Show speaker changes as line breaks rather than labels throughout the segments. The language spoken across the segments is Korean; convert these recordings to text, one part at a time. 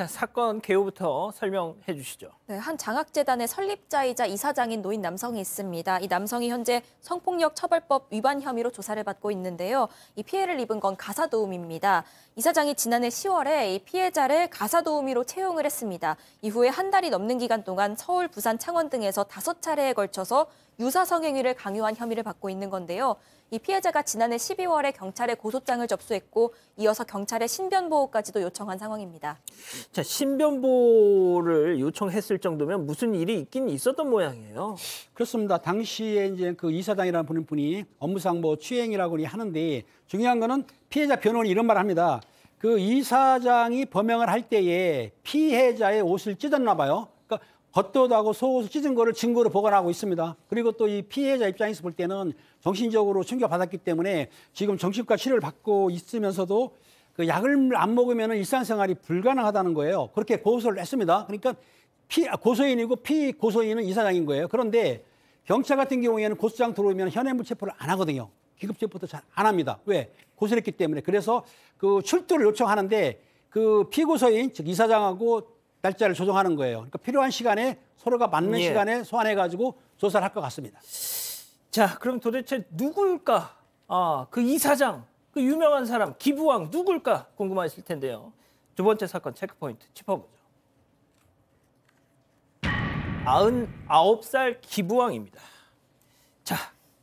자, 사건 개요부터 설명해 주시죠.
네, 한 장학재단의 설립자이자 이사장인 노인 남성이 있습니다. 이 남성이 현재 성폭력 처벌법 위반 혐의로 조사를 받고 있는데요. 이 피해를 입은 건 가사 도우미입니다. 이사장이 지난해 10월에 이 피해자를 가사 도우미로 채용을 했습니다. 이후에 한 달이 넘는 기간 동안 서울, 부산, 창원 등에서 다섯 차례에 걸쳐서 유사 성행위를 강요한 혐의를 받고 있는 건데요. 이 피해자가 지난해 12월에 경찰에 고소장을 접수했고 이어서 경찰에 신변 보호까지도 요청한 상황입니다.
자, 신변보호를 요청했을 정도면 무슨 일이 있긴 있었던 모양이에요.
그렇습니다. 당시에 이제 그 이사장이라는 분이 업무상 뭐 취행이라고 하는데 중요한 거는 피해자 변호인이 이런 말을 합니다. 그 이사장이 범행을 할 때에 피해자의 옷을 찢었나 봐요. 겉옷하고 속옷을 찢은 거를 증거로 보관하고 있습니다. 그리고 또 이 피해자 입장에서 볼 때는 정신적으로 충격받았기 때문에 지금 정신과 치료를 받고 있으면서도 그 약을 안 먹으면 일상생활이 불가능하다는 거예요. 그렇게 고소를 했습니다. 그러니까 피, 고소인이고 피 고소인은 이사장인 거예요. 그런데 경찰 같은 경우에는 고소장 들어오면 현행부 체포를 안 하거든요. 기급 체포도 잘 안 합니다. 왜? 고소를 했기 때문에. 그래서 그 출두를 요청하는데 그 피고소인, 즉 이사장하고 날짜를 조정하는 거예요. 그러니까 필요한 시간에 서로가 맞는
예.
시간에 소환해 가지고 조사를 할 것 같습니다.
자, 그럼 도대체 누굴까? 아, 그 이사장, 그 유명한 사람, 기부왕 누굴까 궁금하실 텐데요. 두 번째 사건 체크포인트 짚어보죠. 99살 기부왕입니다. 자,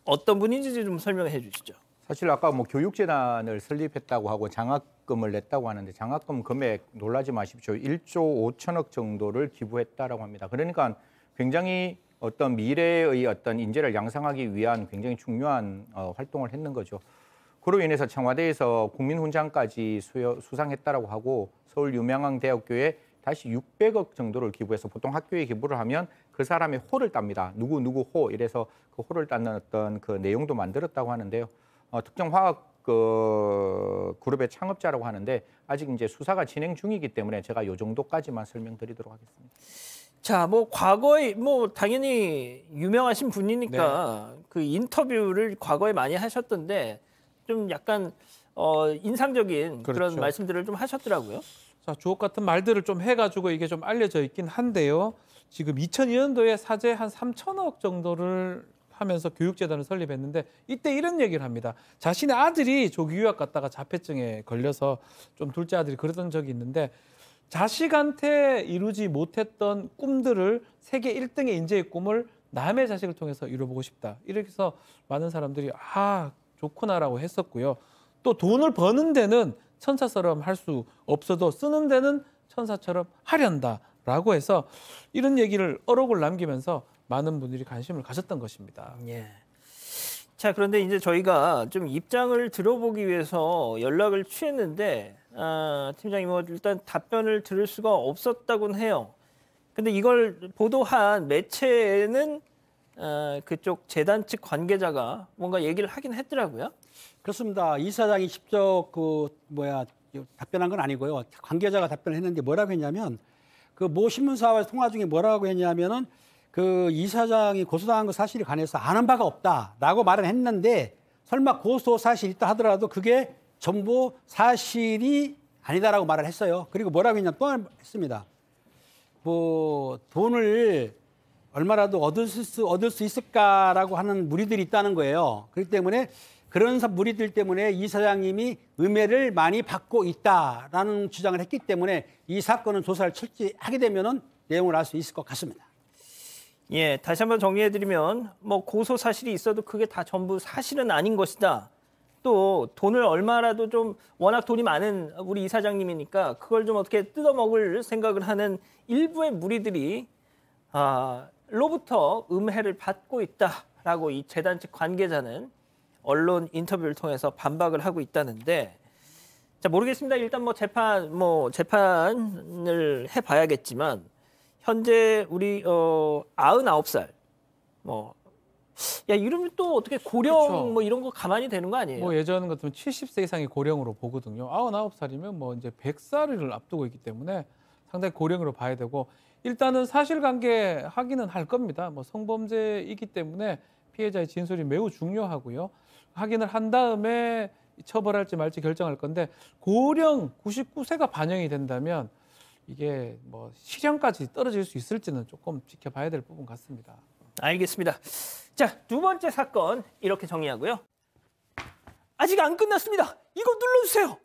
어떤 분인지 좀 설명해 주시죠.
사실 아까 뭐 교육재단을 설립했다고 하고 장학금을 냈다고 하는데 장학금 금액 놀라지 마십시오. 1조 5천억 정도를 기부했다라고 합니다. 그러니까 굉장히 어떤 미래의 어떤 인재를 양성하기 위한 굉장히 중요한 어, 활동을 했는 거죠. 그로 인해서 청와대에서 국민훈장까지 수여, 수상했다라고 하고 서울 유명한 대학교에 다시 600억 정도를 기부해서 보통 학교에 기부를 하면 그 사람의 호를 땁니다. 누구 누구 호 이래서 그 호를 땄는 어떤 그 내용도 만들었다고 하는데요. 어, 특정 화학 그 그룹의 창업자라고 하는데 아직 이제 수사가 진행 중이기 때문에 제가 요 정도까지만 설명드리도록 하겠습니다.
자, 뭐 과거에 뭐 당연히 유명하신 분이니까 그 인터뷰를 과거에 많이 하셨던데 좀 약간 어 인상적인 그런
그렇죠.
말씀들을 좀 하셨더라고요.
자, 주옥 같은 말들을 좀 해가지고 이게 좀 알려져 있긴 한데요. 지금 2002년도에 사재 한 3천억 정도를 하면서 교육재단을 설립했는데 이때 이런 얘기를 합니다. 자신의 아들이 조기 유학 갔다가 자폐증에 걸려서 좀 둘째 아들이 그러던 적이 있는데 자식한테 이루지 못했던 꿈들을 세계 1등의 인재의 꿈을 남의 자식을 통해서 이뤄보고 싶다. 이렇게 해서 많은 사람들이 아 좋구나라고 했었고요. 또 돈을 버는 데는 천사처럼 할 수 없어도 쓰는 데는 천사처럼 하련다라고 해서 이런 얘기를 어록을 남기면서 많은 분들이 관심을 가졌던 것입니다.
예. 자, 그런데 이제 저희가 좀 입장을 들어보기 위해서 연락을 취했는데 아, 팀장님 뭐 일단 답변을 들을 수가 없었다고는 해요. 근데 이걸 보도한 매체는 아, 그쪽 재단 측 관계자가 뭔가 얘기를 하긴 했더라고요.
그렇습니다. 이사장이 직접 그 뭐야 답변한 건 아니고요. 관계자가 답변을 했는데 뭐라고 했냐면 그 모 신문사와 통화 중에 뭐라고 했냐면은 그 이사장이 고소당한 거 사실에 관해서 아는 바가 없다라고 말을 했는데 설마 고소 사실이 있다 하더라도 그게 전부 사실이 아니다라고 말을 했어요. 그리고 뭐라고 했냐 또 했습니다. 뭐 돈을 얼마라도 얻을 수 얻을 수 있을까라고 하는 무리들이 있다는 거예요. 그렇기 때문에 그런 사- 무리들 때문에 이 사장님이 음해를 많이 받고 있다라는 주장을 했기 때문에 이 사건은 조사를 철저히 하게 되면은 내용을 알 수 있을 것 같습니다.
예, 다시 한번 정리해드리면 뭐 고소 사실이 있어도 그게 다 전부 사실은 아닌 것이다. 또 돈을 얼마라도 좀 워낙 돈이 많은 우리 이사장님이니까 그걸 좀 어떻게 뜯어먹을 생각을 하는 일부의 무리들이 아, 로부터 음해를 받고 있다라고 이 재단 측 관계자는 언론 인터뷰를 통해서 반박을 하고 있다는데 자 모르겠습니다. 일단 뭐 재판 뭐 재판을 해봐야겠지만 현재 우리 어 99살 뭐 야 이러면 또 어떻게 고령
그렇죠.
뭐 이런 거 가만히 되는 거 아니에요?
뭐 예전 같으면 70세 이상이 고령으로 보거든요. 99살이면 뭐 이제 100살을 앞두고 있기 때문에 상당히 고령으로 봐야 되고 일단은 사실관계 확인은 할 겁니다. 뭐 성범죄이기 때문에 피해자의 진술이 매우 중요하고요. 확인을 한 다음에 처벌할지 말지 결정할 건데 고령 99세가 반영이 된다면 이게 뭐 실현까지 떨어질 수 있을지는 조금 지켜봐야 될 부분 같습니다.
알겠습니다. 자, 두 번째 사건 이렇게 정리하고요. 아직 안 끝났습니다. 이거 눌러주세요.